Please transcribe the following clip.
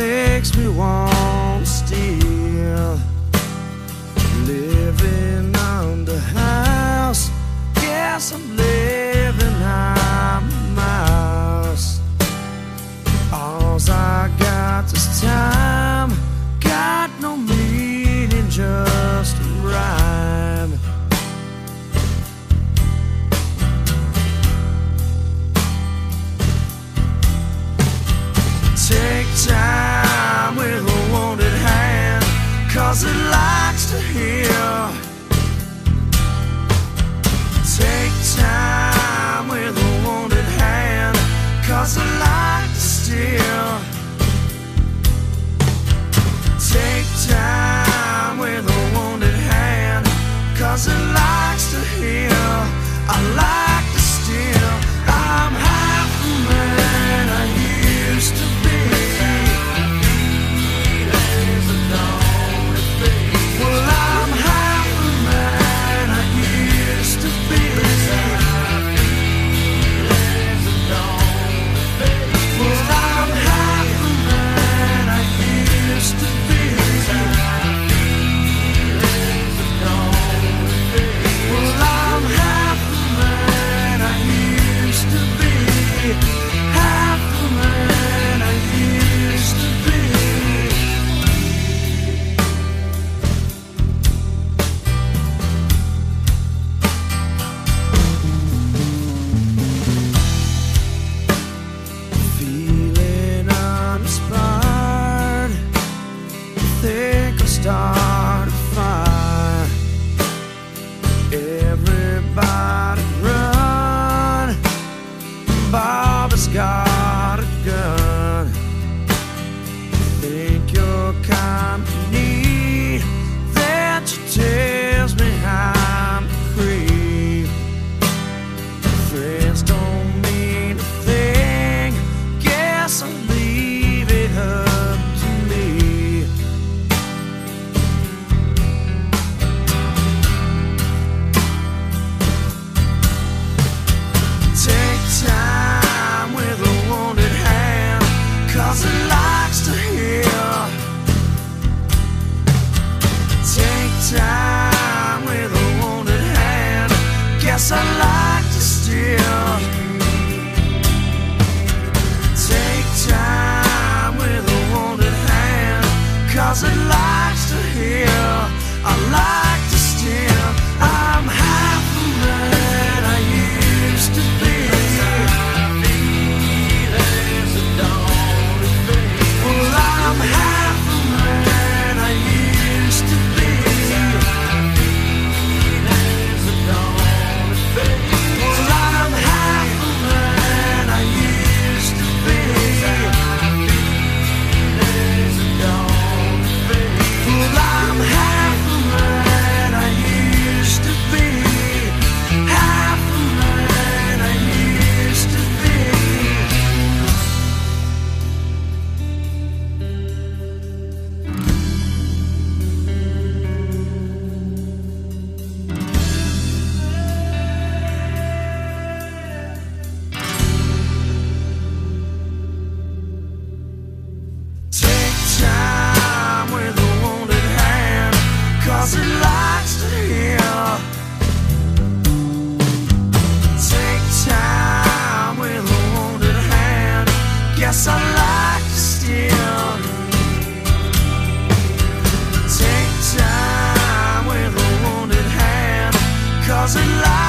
makes me want to steal. Living on the house, Guess I'm living on mouse. All's I got is time, got no meaning, just Think I Take time